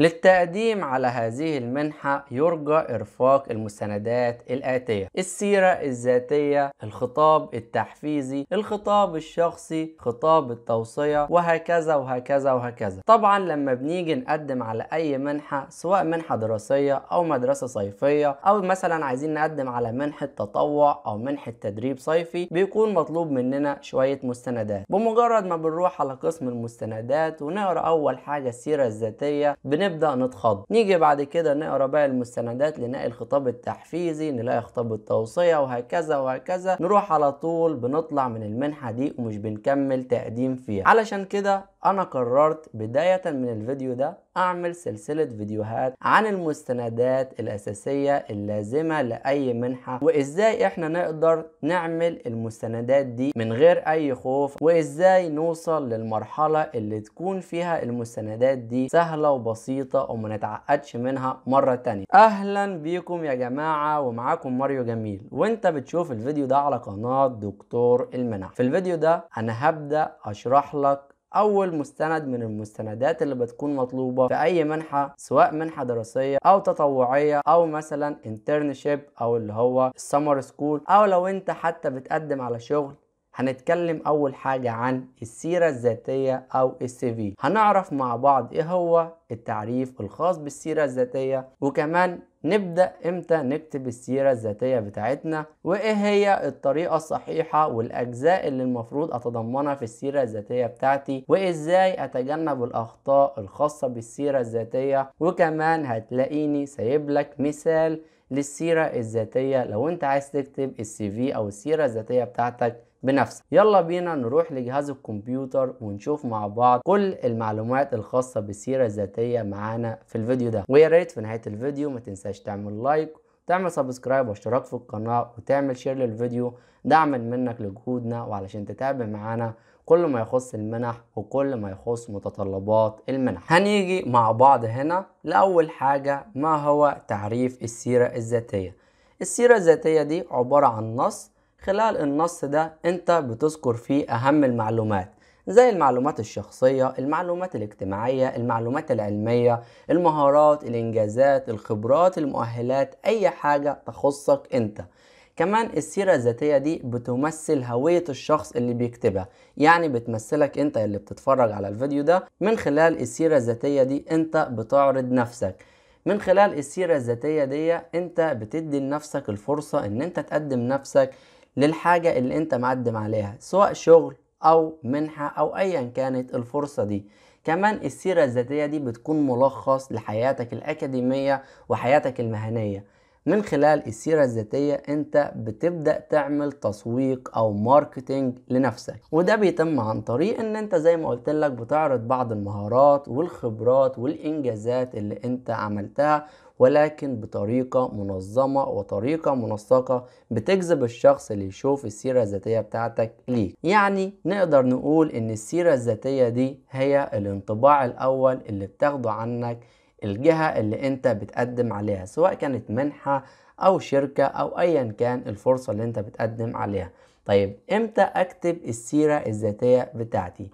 للتقديم على هذه المنحة يرجى إرفاق المستندات الآتية. السيرة الذاتية الخطاب التحفيزي الخطاب الشخصي خطاب التوصية وهكذا وهكذا وهكذا. طبعا لما بنيجي نقدم على أي منحة سواء منحة دراسية أو مدرسة صيفية أو مثلا عايزين نقدم على منحة تطوع أو منحة تدريب صيفي بيكون مطلوب مننا شوية مستندات. بمجرد ما بنروح على قسم المستندات ونقرأ أول حاجة السيرة الذاتية بنبدأ نتخض. نيجي بعد كده نقرأ باقي المستندات نلاقي الخطاب التحفيزي نلاقي خطاب التوصية وهكذا وهكذا. نروح على طول بنطلع من المنحة دي ومش بنكمل تقديم فيها. علشان كده أنا قررت بداية من الفيديو ده أعمل سلسلة فيديوهات عن المستندات الأساسية اللازمة لأي منحة وإزاي إحنا نقدر نعمل المستندات دي من غير أي خوف وإزاي نوصل للمرحلة اللي تكون فيها المستندات دي سهلة وبسيطة وما نتعقدش منها مرة تانية. أهلا بيكم يا جماعة ومعاكم ماريو جميل وإنت بتشوف الفيديو ده على قناة دكتور المنح. في الفيديو ده أنا هبدأ أشرح لك أول مستند من المستندات اللي بتكون مطلوبة في أي منحة سواء منحة دراسية أو تطوعية أو مثلا internship أو اللي هو ال summer school أو لو أنت حتى بتقدم على شغل. هنتكلم أول حاجة عن السيرة الذاتية أو ال CV. هنعرف مع بعض إيه هو التعريف الخاص بالسيرة الذاتية وكمان نبدأ إمتى نكتب السيرة الذاتية بتاعتنا وإيه هي الطريقة الصحيحة والأجزاء اللي المفروض أتضمنها في السيرة الذاتية بتاعتي وإزاي أتجنب الأخطاء الخاصة بالسيرة الذاتية. وكمان هتلاقيني سايب لك مثال للسيرة الذاتية لو أنت عايز تكتب ال CV أو السيرة الذاتية بتاعتك. بنفسك. يلا بينا نروح لجهاز الكمبيوتر ونشوف مع بعض كل المعلومات الخاصة بالسيرة الذاتية معانا في الفيديو ده. ويا ريت في نهاية الفيديو ما تنساش تعمل like تعمل subscribe واشتراك في القناة وتعمل share للفيديو. دعما منك لجهودنا وعلشان تتابع معانا كل ما يخص المنح وكل ما يخص متطلبات المنح. هنيجي مع بعض هنا لأول حاجة ما هو تعريف السيرة الذاتية؟ السيرة الذاتية دي عبارة عن نص خلال النص ده انت بتذكر فيه اهم المعلومات زي المعلومات الشخصية المعلومات الاجتماعية المعلومات العلمية المهارات الإنجازات الخبرات المؤهلات أي حاجة تخصك انت. كمان السيرة الذاتية دي بتمثل هوية الشخص اللي بيكتبها يعني بتمثلك انت اللي بتتفرج على الفيديو ده. من خلال السيرة الذاتية دي انت بتعرض نفسك. من خلال السيرة الذاتية دي انت بتدي لنفسك الفرصة ان انت تقدم نفسك للحاجة اللي انت مقدم عليها سواء شغل أو منحة أو ايا كانت الفرصة دي. كمان السيرة الذاتية دي بتكون ملخص لحياتك الأكاديمية وحياتك المهنية. من خلال السيرة الذاتية انت بتبدأ تعمل تسويق أو ماركتينج لنفسك. وده بيتم عن طريق إن انت زي ما قلت لك بتعرض بعض المهارات والخبرات والإنجازات اللي انت عملتها ولكن بطريقة منظمة وطريقة منسقة بتجذب الشخص اللي يشوف السيرة الذاتية بتاعتك ليك يعني نقدر نقول إن السيرة الذاتية دي هي الانطباع الأول اللي بتاخده عنك الجهة اللي أنت بتقدم عليها سواء كانت منحة أو شركة أو ايا كان الفرصة اللي أنت بتقدم عليها. طيب إمتى أكتب السيرة الذاتية بتاعتي؟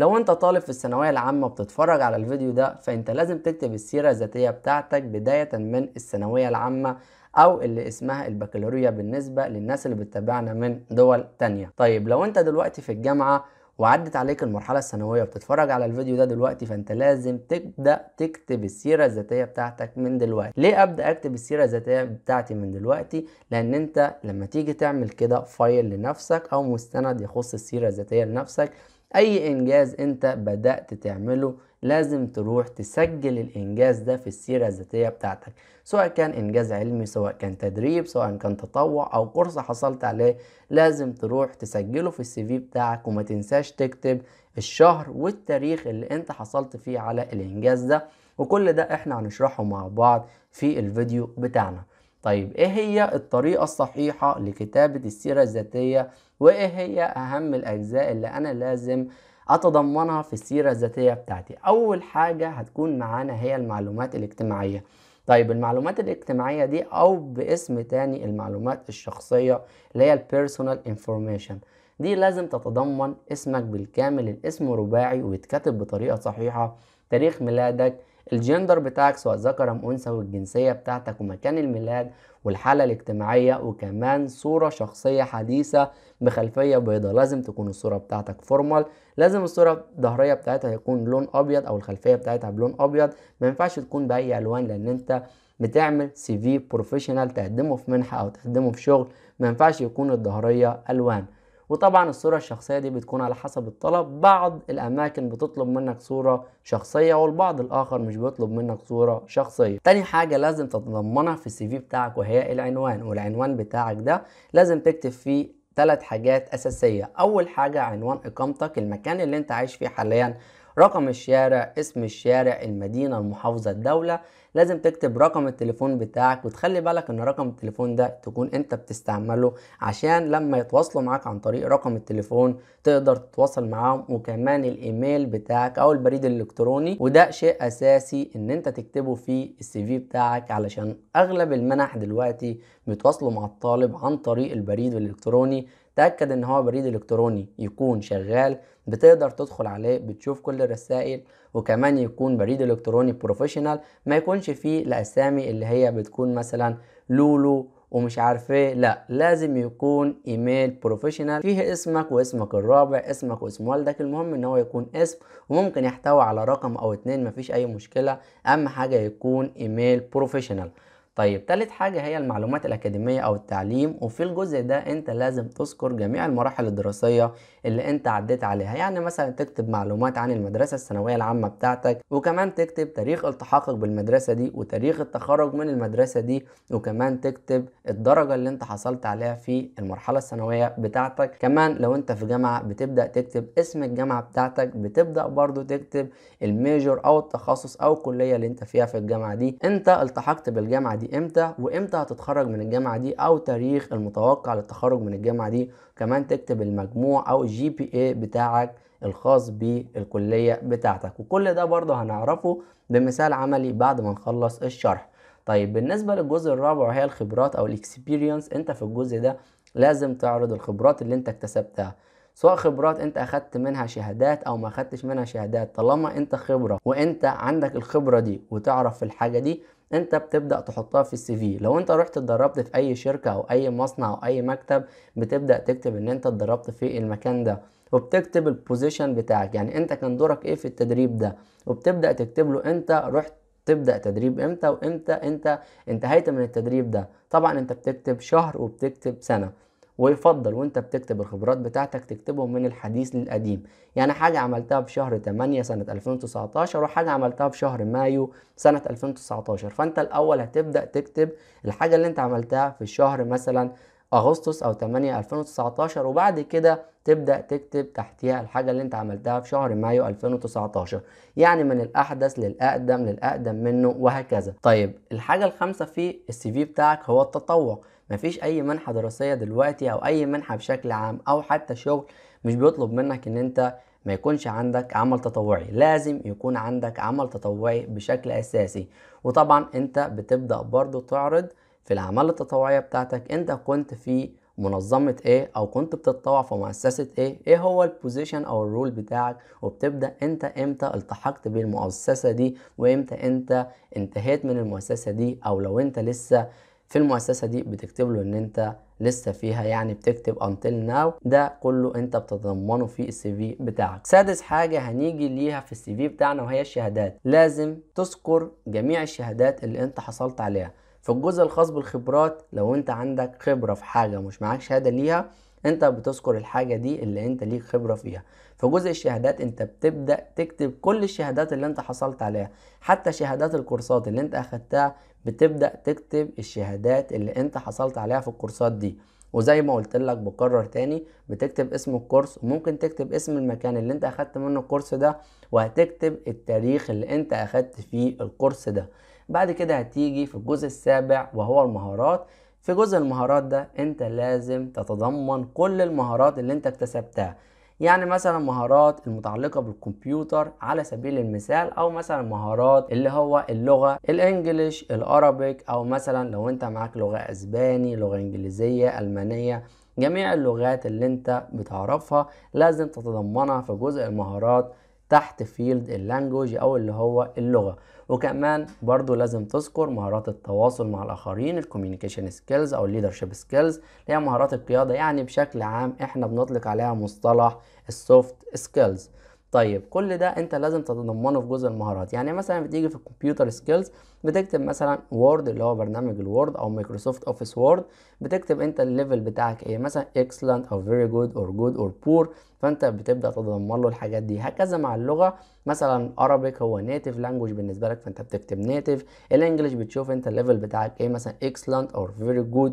لو انت طالب في الثانوية العامة بتتفرج على الفيديو ده فانت لازم تكتب السيرة الذاتية بتاعتك بداية من الثانوية العامة أو اللي اسمها البكالوريا بالنسبة للناس اللي بتتابعنا من دول تانية. طيب لو انت دلوقتي في الجامعة وعدت عليك المرحلة الثانوية وبتتفرج على الفيديو ده دلوقتي فانت لازم تبدأ تكتب السيرة الذاتية بتاعتك من دلوقتي. ليه أبدأ أكتب السيرة الذاتية بتاعتي من دلوقتي؟ لأن انت لما تيجي تعمل كده فايل لنفسك أو مستند يخص السيرة الذاتية لنفسك أي إنجاز أنت بدأت تعمله لازم تروح تسجل الإنجاز ده في السيرة الذاتية بتاعتك سواء كان إنجاز علمي سواء كان تدريب سواء كان تطوع أو كورس حصلت عليه لازم تروح تسجله في السي في بتاعك وما تنساش تكتب الشهر والتاريخ اللي أنت حصلت فيه على الإنجاز ده وكل ده إحنا هنشرحه مع بعض في الفيديو بتاعنا. طيب إيه هي الطريقة الصحيحة لكتابة السيرة الذاتية؟ وإيه هي أهم الأجزاء اللي أنا لازم أتضمنها في السيرة الذاتية بتاعتي؟ أول حاجة هتكون معانا هي المعلومات الاجتماعية. طيب المعلومات الاجتماعية دي أو باسم تاني المعلومات الشخصية اللي هي ال personal information دي لازم تتضمن اسمك بالكامل الاسم رباعي ويتكتب بطريقة صحيحة تاريخ ميلادك الجندر بتاعك سواء ذكر أم أنثى والجنسية بتاعتك ومكان الميلاد والحالة الاجتماعية وكمان صورة شخصية حديثة بخلفية بيضاء لازم تكون الصورة بتاعتك formal لازم الصورة الظهرية بتاعتها يكون لون أبيض أو الخلفية بتاعتها بلون أبيض. ما ينفعش تكون بأي ألوان لأن أنت بتعمل CV professional تقدمه في منحة أو تقدمه في شغل. ما ينفعش يكون الظهرية ألوان. وطبعا الصورة الشخصية دي بتكون على حسب الطلب. بعض الأماكن بتطلب منك صورة شخصية والبعض الآخر مش بيطلب منك صورة شخصية. تاني حاجة لازم تتضمنها في ال CV بتاعك وهي العنوان والعنوان بتاعك ده لازم تكتب فيه ثلاث حاجات أساسية. أول حاجة عنوان إقامتك المكان اللي أنت عايش فيه حاليا رقم الشارع اسم الشارع المدينة المحافظة الدولة. لازم تكتب رقم التليفون بتاعك وتخلي بالك إن رقم التليفون ده تكون أنت بتستعمله عشان لما يتواصلوا معاك عن طريق رقم التليفون تقدر تتواصل معاهم وكمان الإيميل بتاعك أو البريد الإلكتروني. وده شيء أساسي إن أنت تكتبه في السي في بتاعك علشان أغلب المنح دلوقتي بيتواصلوا مع الطالب عن طريق البريد الإلكتروني تأكد إن هو بريد إلكتروني يكون شغال بتقدر تدخل عليه بتشوف كل الرسائل وكمان يكون بريد إلكتروني professional ما يكونش فيه الأسامي اللي هي بتكون مثلا لولو ومش عارف إيه لأ لازم يكون إيميل professional فيه اسمك واسمك الرابع اسمك واسم والدك المهم إن هو يكون اسم وممكن يحتوي على رقم أو اتنين مفيش أي مشكلة أهم حاجة يكون إيميل professional طيب تالت حاجة هي المعلومات الأكاديمية أو التعليم وفي الجزء ده أنت لازم تذكر جميع المراحل الدراسية اللي أنت عديت عليها. يعني مثلا تكتب معلومات عن المدرسة الثانوية العامة بتاعتك وكمان تكتب تاريخ التحاقك بالمدرسة دي وتاريخ التخرج من المدرسة دي وكمان تكتب الدرجة اللي أنت حصلت عليها في المرحلة الثانوية بتاعتك. كمان لو أنت في جامعة بتبدأ تكتب اسم الجامعة بتاعتك بتبدأ برضو تكتب ال major أو التخصص أو الكلية اللي أنت فيها في الجامعة دي. أنت التحقت بالجامعة دي إمتى وإمتى هتتخرج من الجامعة دي أو تاريخ المتوقع للتخرج من الجامعة دي؟ كمان تكتب المجموع أو ال GPA بتاعك الخاص بالكلية بتاعتك. وكل ده برضه هنعرفه بمثال عملي بعد ما نخلص الشرح. طيب بالنسبة للجزء الرابع وهي الخبرات أو ال experience أنت في الجزء ده لازم تعرض الخبرات اللي أنت اكتسبتها. سواء خبرات انت اخدت منها شهادات أو ما اخدتش منها شهادات طالما انت خبرة وانت عندك الخبرة دي وتعرف في الحاجة دي انت بتبدأ تحطها في ال CV. لو انت رحت اتدربت في أي شركة أو أي مصنع أو أي مكتب بتبدأ تكتب إن انت اتدربت في المكان ده وبتكتب ال position بتاعك. يعني انت كان دورك إيه في التدريب ده؟ وبتبدأ تكتب له انت رحت تبدأ تدريب إمتى وامتى انت انتهيت من التدريب ده. طبعا انت بتكتب شهر وبتكتب سنة. ويفضل وانت بتكتب الخبرات بتاعتك تكتبهم من الحديث للقديم يعني حاجة عملتها في شهر 8 سنة 2019 وحاجة عملتها في شهر مايو سنة 2019 فانت الأول هتبدأ تكتب الحاجة اللي انت عملتها في الشهر مثلا أغسطس أو 8 2019 وبعد كده تبدأ تكتب تحتيها الحاجة اللي انت عملتها في شهر مايو 2019 يعني من الأحدث للأقدم للأقدم منه وهكذا. طيب الحاجة الخامسة في السي في بتاعك هو التطوع. مفيش أي منحة دراسية دلوقتي أو أي منحة بشكل عام أو حتى شغل مش بيطلب منك إن أنت ما يكونش عندك عمل تطوعي. لازم يكون عندك عمل تطوعي بشكل أساسي. وطبعا أنت بتبدأ برضو تعرض في الأعمال التطوعية بتاعتك. أنت كنت في منظمة إيه أو كنت بتتطوع في مؤسسة إيه؟ إيه هو ال position أو ال role بتاعك؟ وبتبدأ أنت إمتى التحقت بالمؤسسة دي؟ وإمتى أنت انتهيت من المؤسسة دي؟ أو لو أنت لسه في المؤسسة دي بتكتب له إن أنت لسه فيها يعني بتكتب until now ده كله أنت بتتضمنه في السي في بتاعك. سادس حاجة هنيجي ليها في السي في بتاعنا وهي الشهادات. لازم تذكر جميع الشهادات اللي أنت حصلت عليها. في الجزء الخاص بالخبرات لو أنت عندك خبرة في حاجة مش معاك شهادة ليها انت بتذكر الحاجة دي اللي انت ليك خبرة فيها. في جزء الشهادات انت بتبدأ تكتب كل الشهادات اللي انت حصلت عليها. حتى شهادات الكورسات اللي انت أخدتها بتبدأ تكتب الشهادات اللي انت حصلت عليها في الكورسات دي. وزي ما قلت لك بكرر تاني بتكتب اسم الكورس وممكن تكتب اسم المكان اللي انت أخدت منه الكورس ده وهتكتب التاريخ اللي انت أخدت فيه الكورس ده. بعد كده هتيجي في الجزء السابع وهو المهارات. في جزء المهارات ده انت لازم تتضمن كل المهارات اللي انت اكتسبتها. يعني مثلا مهارات المتعلقة بالكمبيوتر على سبيل المثال أو مثلا مهارات اللي هو اللغة ال English ال Arabic أو مثلا لو انت معاك لغة إسباني لغة إنجليزية ألمانية جميع اللغات اللي انت بتعرفها لازم تتضمنها في جزء المهارات تحت field ال language أو اللي هو اللغة. وكمان برضو لازم تذكر مهارات التواصل مع الآخرين ال communication skills أو ال leadership skills اللي هي مهارات القيادة. يعني بشكل عام إحنا بنطلق عليها مصطلح ال soft skills طيب كل ده انت لازم تتضمنه في جزء المهارات. يعني مثلا بتيجي في ال computer skills بتكتب مثلا Word اللي هو برنامج ال Word أو Microsoft Office Word بتكتب انت ال level بتاعك إيه مثلا excellent أو very good or good or poor. فانت بتبدأ تتضمن له الحاجات دي. هكذا مع اللغة. مثلا Arabic هو native language بالنسبة لك فانت بتكتب native. ال English بتشوف انت ال level بتاعك إيه مثلا excellent or very good.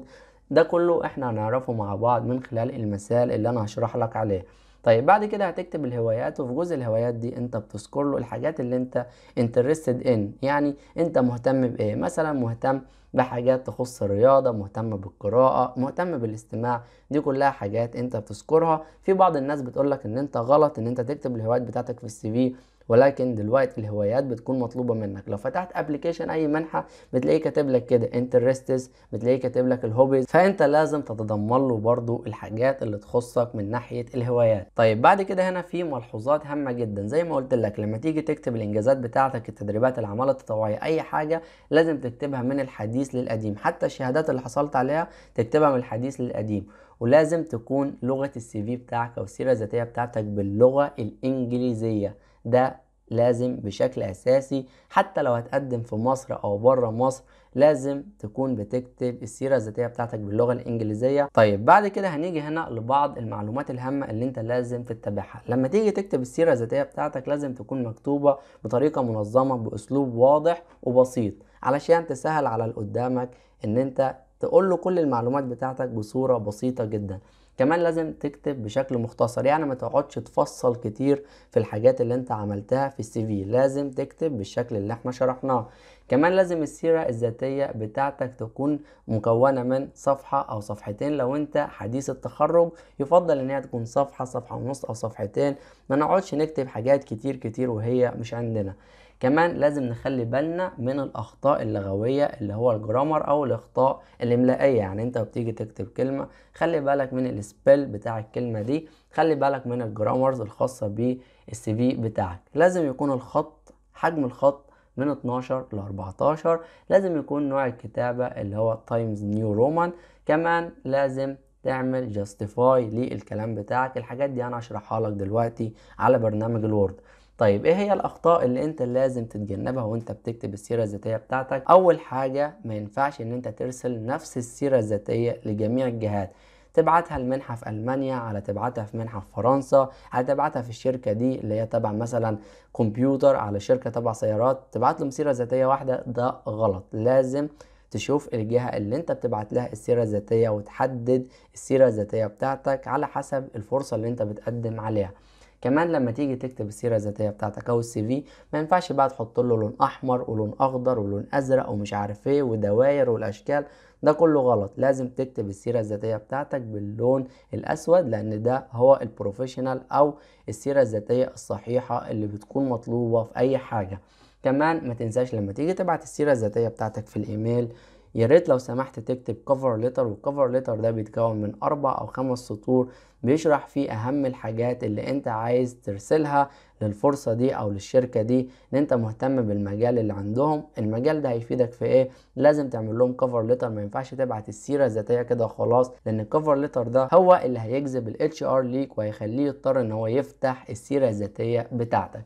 ده كله إحنا هنعرفه مع بعض من خلال المثال اللي أنا هشرح لك عليه. طيب بعد كده هتكتب الهوايات وفي جزء الهوايات دي انت بتذكر له الحاجات اللي انت interested in يعني انت مهتم بإيه؟ مثلا مهتم بحاجات تخص الرياضة مهتم بالقراءة مهتم بالاستماع دي كلها حاجات انت بتذكرها. في بعض الناس بتقولك ان انت غلط ان انت تكتب الهوايات بتاعتك في ال CV ولكن دلوقتي الهوايات بتكون مطلوبة منك. لو فتحت application أي منحة بتلاقيه كاتب لك كده interests بتلاقيه كاتب لك ال hobbies فأنت لازم تتضمن له برضو الحاجات اللي تخصك من ناحية الهوايات. طيب بعد كده هنا في ملحوظات هامة جدا. زي ما قلت لك لما تيجي تكتب الإنجازات بتاعتك التدريبات الاعمال التطوعيه أي حاجة لازم تكتبها من الحديث للقديم. حتى الشهادات اللي حصلت عليها تكتبها من الحديث للقديم. ولازم تكون لغة السي في بتاعك أو السيرة الذاتية بتاعتك باللغة الإنجليزية. ده لازم بشكل أساسي. حتى لو هتقدم في مصر أو بره مصر لازم تكون بتكتب السيرة الذاتية بتاعتك باللغة الإنجليزية. طيب بعد كده هنيجي هنا لبعض المعلومات الهامة اللي أنت لازم تتبعها. لما تيجي تكتب السيرة الذاتية بتاعتك لازم تكون مكتوبة بطريقة منظمة بأسلوب واضح وبسيط علشان تسهل على اللي قدامك إن أنت تقول له كل المعلومات بتاعتك بصورة بسيطة جدا. كمان لازم تكتب بشكل مختصر يعني ما تقعدش تفصل كتير في الحاجات اللي انت عملتها في السي في لازم تكتب بالشكل اللي إحنا شرحناه. كمان لازم السيرة الذاتية بتاعتك تكون مكونة من صفحة أو صفحتين لو أنت حديث التخرج يفضل إن هي تكون صفحة صفحة ونص أو صفحتين. ما نقعدش نكتب حاجات كتير كتير وهي مش عندنا. كمان لازم نخلي بالنا من الأخطاء اللغوية اللي هو ال grammar أو الأخطاء الإملائية. يعني أنت بتيجي تكتب كلمة خلي بالك من ال spell بتاع الكلمة دي خلي بالك من ال grammars الخاصة بال CV بتاعك. لازم يكون الخط حجم الخط من 12 ل 14 لازم يكون نوع الكتابة اللي هو Times New Roman كمان لازم تعمل justify للكلام بتاعك. الحاجات دي أنا هشرحها لك دلوقتي على برنامج ال Word طيب إيه هي الأخطاء اللي أنت لازم تتجنبها وأنت بتكتب السيرة الذاتية بتاعتك؟ أول حاجة ما ينفعش إن أنت ترسل نفس السيرة الذاتية لجميع الجهات. تبعتها المنحة في ألمانيا على تبعتها في منحة في فرنسا على تبعتها في الشركة دي اللي هي تبع مثلا كمبيوتر على شركة تبع سيارات. تبعت لهم سيرة ذاتية واحدة ده غلط. لازم تشوف الجهة اللي أنت بتبعت لها السيرة الذاتية وتحدد السيرة الذاتية بتاعتك على حسب الفرصة اللي أنت بتقدم عليها. كمان لما تيجي تكتب السيرة الذاتية بتاعتك أو ال CV ما ينفعش بقى تحط له لون أحمر ولون أخضر ولون أزرق ومش عارف إيه ودواير والأشكال. ده كله غلط. لازم تكتب السيرة الذاتية بتاعتك باللون الأسود لأن ده هو ال professional أو السيرة الذاتية الصحيحة اللي بتكون مطلوبة في أي حاجة. كمان ما تنساش لما تيجي تبعت السيرة الذاتية بتاعتك في الإيميل يا ريت لو سمحت تكتب cover letter وال cover letter ده بيتكون من أربع أو خمس سطور بيشرح فيه أهم الحاجات اللي أنت عايز ترسلها للفرصة دي أو للشركة دي إن أنت مهتم بالمجال اللي عندهم. المجال ده هيفيدك في إيه؟ لازم تعمل لهم cover letter ما ينفعش تبعت السيرة الذاتية كده خلاص لأن ال cover letter ده هو اللي هيجذب ال HR ليك وهيخليه يضطر إن هو يفتح السيرة الذاتية بتاعتك.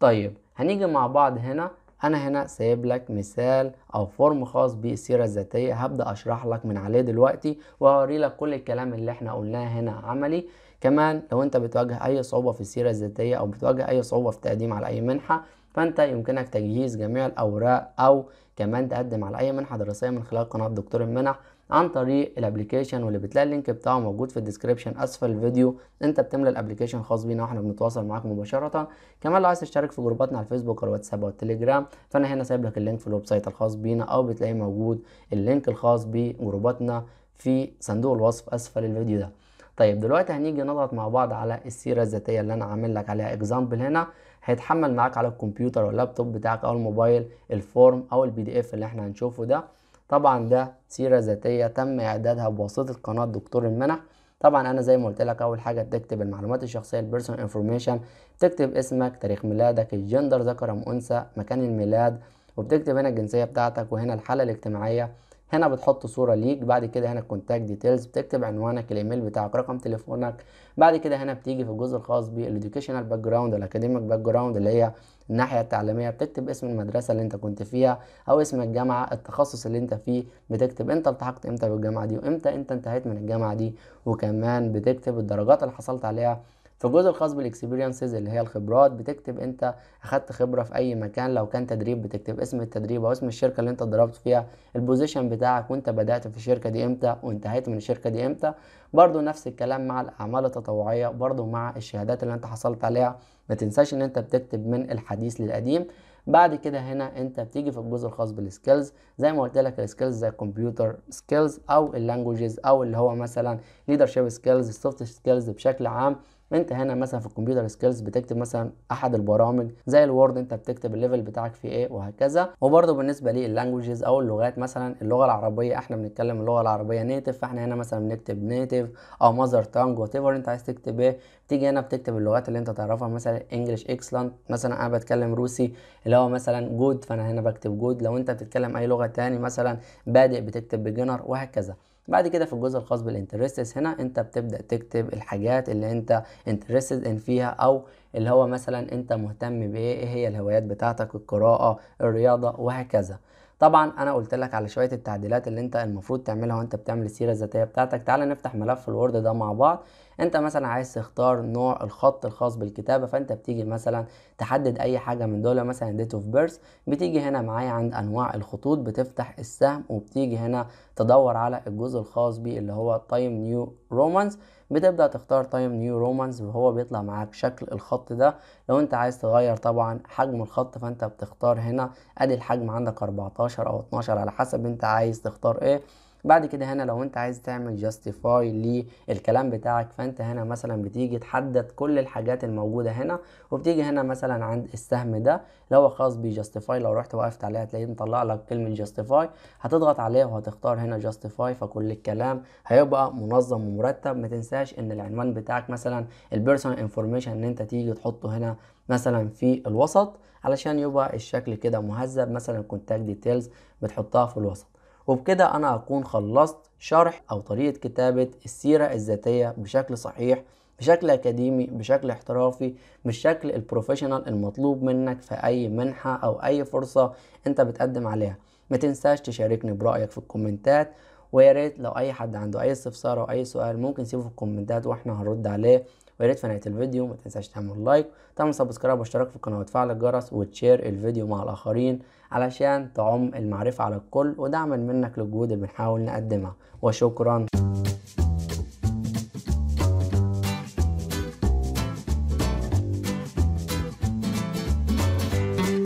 طيب هنيجي مع بعض هنا أنا هنا سايب لك مثال أو form خاص بالسيره الذاتية. هبدأ أشرح لك من عليه دلوقتي واوري لك كل الكلام اللي إحنا قلناه هنا عملي. كمان لو أنت بتواجه أي صعوبة في السيرة الذاتية أو بتواجه أي صعوبة في التقديم على أي منحة فأنت يمكنك تجهيز جميع الأوراق أو كمان تقدم على أي منحة دراسية من خلال قناة دكتور المنح. عن طريق ال application واللي بتلاقي ال link بتاعه موجود في ال description أسفل الفيديو. أنت بتملى ال application خاص بينا وإحنا بنتواصل معاك مباشرة. كمان لو عايز تشترك في جروباتنا على الفيسبوك والواتساب والتليجرام فأنا هنا سايب لك ال link في ال website الخاص بينا أو بتلاقيه موجود ال link الخاص بجروباتنا في صندوق الوصف أسفل الفيديو ده. طيب دلوقتي هنيجي نضغط مع بعض على السيرة الذاتية اللي أنا عامل لك عليها. example هنا هيتحمل معاك على الكمبيوتر أو اللابتوب بتاعك أو الموبايل ال form أو ال PDF اللي إحنا هنشوفه ده. طبعا ده سيرة ذاتية تم إعدادها بواسطة قناة دكتور المنح. طبعا أنا زي ما قلت لك أول حاجة بتكتب المعلومات الشخصية ال personal information بتكتب اسمك تاريخ ميلادك الجندر ذكر ام انثى مكان الميلاد وبتكتب هنا الجنسية بتاعتك وهنا الحالة الاجتماعية. هنا بتحط صورة ليك بعد كده هنا ال contact details بتكتب عنوانك الإيميل بتاعك رقم تليفونك. بعد كده هنا بتيجي في الجزء الخاص بال educational background ال academic background اللي هي الناحية التعليمية. بتكتب اسم المدرسة اللي انت كنت فيها أو اسم الجامعة التخصص اللي انت فيه. بتكتب انت التحقت إمتى بالجامعة دي وامتى انت انتهيت من الجامعة دي. وكمان بتكتب الدرجات اللي حصلت عليها في الجزء الخاص بال experiences اللي هي الخبرات بتكتب انت أخدت خبرة في أي مكان لو كان تدريب بتكتب اسم التدريب أو اسم الشركة اللي انت اتدربت فيها ال position بتاعك وانت بدأت في الشركة دي إمتى وانتهيت من الشركة دي إمتى. برضو نفس الكلام مع الأعمال التطوعية برضو مع الشهادات اللي انت حصلت عليها. ما تنساش ان انت بتكتب من الحديث للقديم. بعد كده هنا انت بتيجي في الجزء الخاص بال skills زي ما قلت لك ال skills زي ال computer skills أو ال languages أو اللي هو مثلا leadership skills ال soft skills بشكل عام. انت هنا مثلا في ال computer skills بتكتب مثلا أحد البرامج زي ال Word انت بتكتب ال level بتاعك في إيه وهكذا. وبرده بالنسبة لل languages أو اللغات مثلا اللغة العربية إحنا بنتكلم اللغة العربية native فإحنا هنا مثلا بنكتب native أو mother tongue وات انت عايز تكتب إيه. تيجي هنا بتكتب اللغات اللي انت تعرفها مثلا English excellent مثلا أنا بتكلم روسي اللي هو مثلا good فأنا هنا بكتب good لو انت بتتكلم أي لغة تاني مثلا بادئ بتكتب beginner وهكذا. بعد كده في الجزء الخاص بال interests هنا انت بتبدأ تكتب الحاجات اللي انت interested in فيها أو اللي هو مثلا انت مهتم بإيه إيه هي الهوايات بتاعتك القراءة الرياضة وهكذا. طبعا أنا قلت لك على شوية التعديلات اللي انت المفروض تعملها وانت بتعمل السيرة الذاتية بتاعتك. تعال نفتح ملف ال Word ده مع بعض. انت مثلا عايز تختار نوع الخط الخاص بالكتابة فانت بتيجي مثلا تحدد أي حاجة من دول مثلا date of birth بتيجي هنا معايا عند أنواع الخطوط بتفتح السهم وبتيجي هنا تدور على الجزء الخاص بيه اللي هو Times New Romans بتبدأ تختار Times New Romans وهو بيطلع معاك شكل الخط ده. لو أنت عايز تغير طبعا حجم الخط فأنت بتختار هنا أدي الحجم عندك 14 أو 12 على حسب أنت عايز تختار إيه. بعد كده هنا لو انت عايز تعمل justify للكلام بتاعك فانت هنا مثلا بتيجي تحدد كل الحاجات الموجودة هنا وبتيجي هنا مثلا عند السهم ده هو خاص ب justify لو رحت وقفت عليه هتلاقيه مطلع لك كلمة justify هتضغط عليه وهتختار هنا justify فكل الكلام هيبقى منظم ومرتب ما تنساش إن العنوان بتاعك مثلا ال personal information إن انت تيجي تحطه هنا مثلا في الوسط علشان يبقى الشكل كده مهذب مثلا ال contact details بتحطها في الوسط. وبكده أنا أكون خلصت شرح أو طريقة كتابة السيرة الذاتية بشكل صحيح بشكل أكاديمي بشكل احترافي بالشكل ال professional المطلوب منك في أي منحة أو أي فرصة أنت بتقدم عليها. ما تنساش تشاركني برأيك في الكومنتات ويا ريت لو أي حد عنده أي استفسار أو أي سؤال ممكن سيبه في الكومنتات وإحنا هنرد عليه. ويا ريت في نهاية الفيديو ما تنساش تعمل like تعمل subscribe واشتراك في القناة وتفعل الجرس وتشير الفيديو مع الآخرين علشان تعم المعرفة على الكل ودعما منك للجهود اللي بنحاول نقدمها. وشكرا.